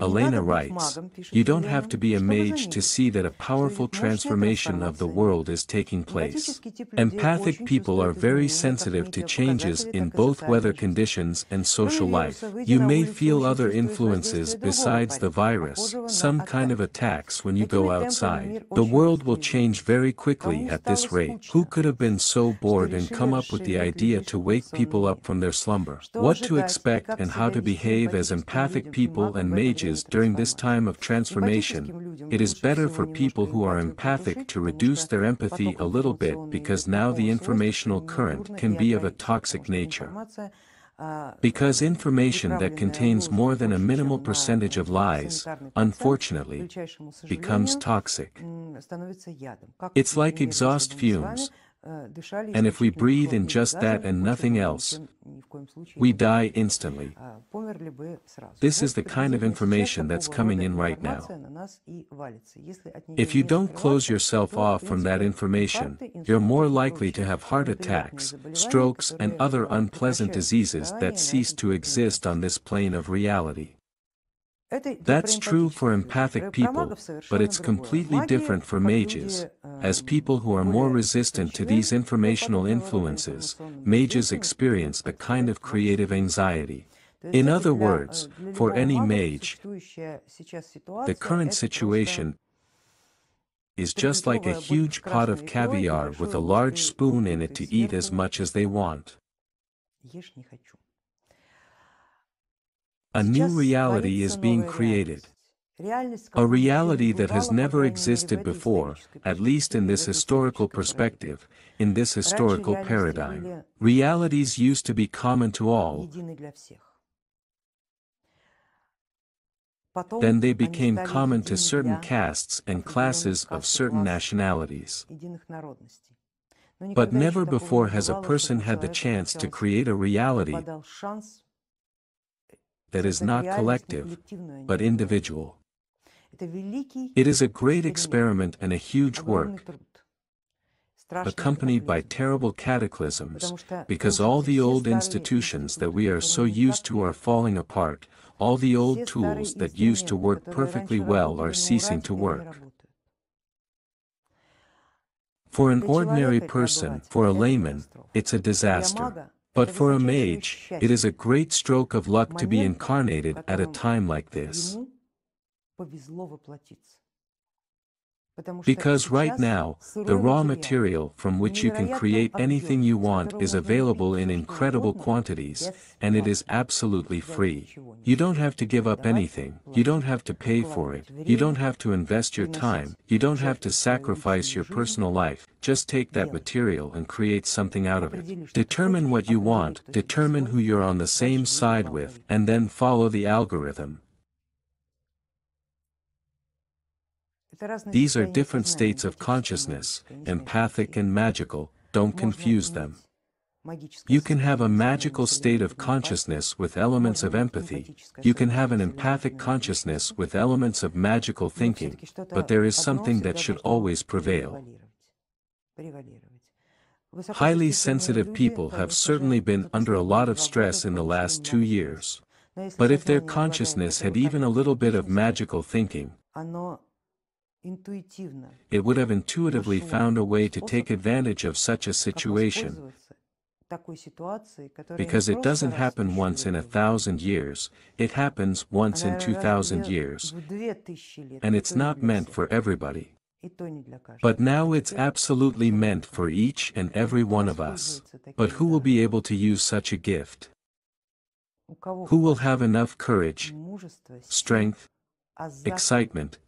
Elena writes, you don't have to be a mage to see that a powerful transformation of the world is taking place. Empathic people are very sensitive to changes in both weather conditions and social life. You may feel other influences besides the virus, some kind of attacks when you go outside. The world will change very quickly at this rate. Who could have been so bored and come up with the idea to wake people up from their slumber? What to expect and how to behave as empathic people and mages during this time of transformation, it is better for people who are empathic to reduce their empathy a little bit because now the informational current can be of a toxic nature. Because information that contains more than a minimal percentage of lies, unfortunately, becomes toxic. It's like exhaust fumes, and if we breathe in just that and nothing else, we die instantly. This is the kind of information that's coming in right now. If you don't close yourself off from that information, you're more likely to have heart attacks, strokes and other unpleasant diseases that cease to exist on this plane of reality. That's true for empathic people, but it's completely different for mages. As people who are more resistant to these informational influences, mages experience a kind of creative anxiety. In other words, for any mage, the current situation is just like a huge pot of caviar with a large spoon in it to eat as much as they want. A new reality is being created. A reality that has never existed before, at least in this historical perspective, in this historical paradigm. Realities used to be common to all. Then they became common to certain castes and classes of certain nationalities. But never before has a person had the chance to create a reality that is not collective, but individual. It is a great experiment and a huge work, accompanied by terrible cataclysms, because all the old institutions that we are so used to are falling apart, all the old tools that used to work perfectly well are ceasing to work. For an ordinary person, for a layman, it's a disaster. But for a mage, it is a great stroke of luck to be incarnated at a time like this. Because right now, the raw material from which you can create anything you want is available in incredible quantities, and it is absolutely free. You don't have to give up anything, you don't have to pay for it, you don't have to invest your time, you don't have to sacrifice your personal life, just take that material and create something out of it. Determine what you want, determine who you're on the same side with, and then follow the algorithm. These are different states of consciousness, empathic and magical, don't confuse them. You can have a magical state of consciousness with elements of empathy, you can have an empathic consciousness with elements of magical thinking, but there is something that should always prevail. Highly sensitive people have certainly been under a lot of stress in the last two years. But if their consciousness had even a little bit of magical thinking, it would have intuitively found a way to take advantage of such a situation. Because it doesn't happen once in a thousand years, it happens once in two thousand years. And it's not meant for everybody. But now it's absolutely meant for each and every one of us. But who will be able to use such a gift? Who will have enough courage, strength, excitement,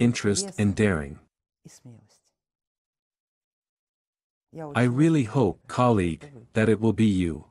interest and daring. I really hope, colleague, that it will be you.